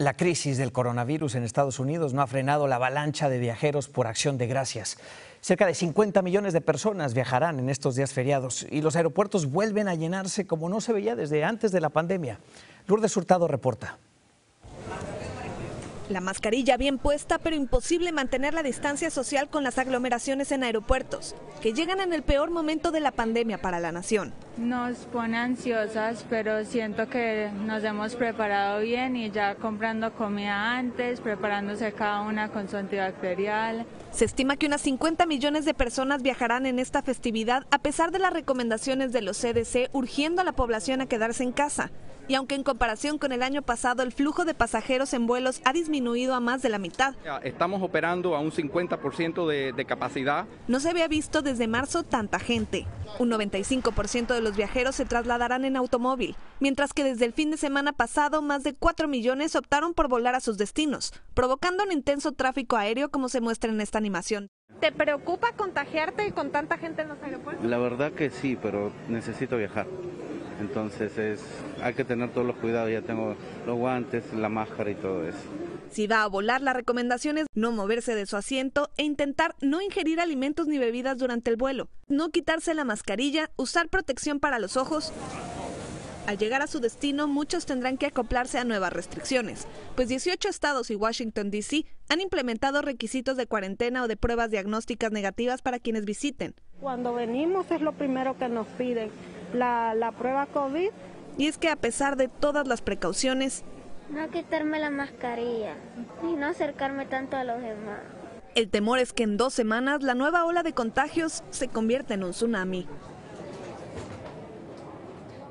La crisis del coronavirus en Estados Unidos no ha frenado la avalancha de viajeros por acción de gracias. Cerca de 50 millones de personas viajarán en estos días feriados y los aeropuertos vuelven a llenarse como no se veía desde antes de la pandemia. Lourdes Hurtado reporta. La mascarilla bien puesta, pero imposible mantener la distancia social con las aglomeraciones en aeropuertos, que llegan en el peor momento de la pandemia para la nación. Nos pone ansiosas, pero siento que nos hemos preparado bien y ya comprando comida antes, preparándose cada una con su antibacterial. Se estima que unas 50 millones de personas viajarán en esta festividad a pesar de las recomendaciones de los CDC urgiendo a la población a quedarse en casa y aunque en comparación con el año pasado el flujo de pasajeros en vuelos ha disminuido a más de la mitad. Estamos operando a un 50% de, de capacidad. No se había visto desde marzo tanta gente. Un 95% de los viajeros se trasladarán en automóvil, mientras que desde el fin de semana pasado más de 4 millones optaron por volar a sus destinos, provocando un intenso tráfico aéreo como se muestra en esta animación. ¿Te preocupa contagiarte con tanta gente en los aeropuertos? La verdad que sí, pero necesito viajar. Entonces es, hay que tener todos los cuidados, ya tengo los guantes, la máscara y todo eso. Si va a volar, la recomendación es no moverse de su asiento e intentar no ingerir alimentos ni bebidas durante el vuelo, no quitarse la mascarilla, usar protección para los ojos. Al llegar a su destino, muchos tendrán que acoplarse a nuevas restricciones, pues 18 estados y Washington, D.C. han implementado requisitos de cuarentena o de pruebas diagnósticas negativas para quienes visiten. Cuando venimos es lo primero que nos piden la, prueba COVID. Y es que a pesar de todas las precauciones, no quitarme la mascarilla y no acercarme tanto a los demás. El temor es que en dos semanas la nueva ola de contagios se convierta en un tsunami.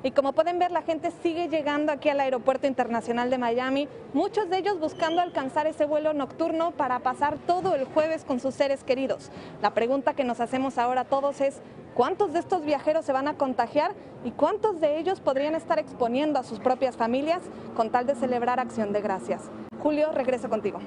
Y como pueden ver, la gente sigue llegando aquí al Aeropuerto Internacional de Miami, muchos de ellos buscando alcanzar ese vuelo nocturno para pasar todo el jueves con sus seres queridos. La pregunta que nos hacemos ahora todos es, ¿cuántos de estos viajeros se van a contagiar y cuántos de ellos podrían estar exponiendo a sus propias familias con tal de celebrar Acción de Gracias? Julio, regreso contigo.